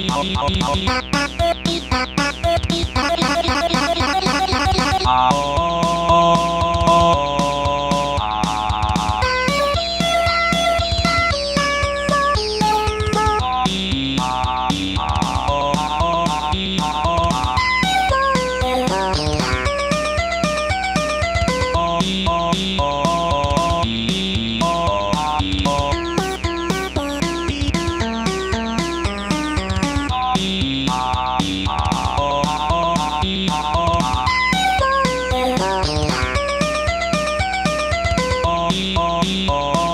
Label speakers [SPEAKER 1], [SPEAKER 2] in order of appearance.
[SPEAKER 1] Oh oh, oh.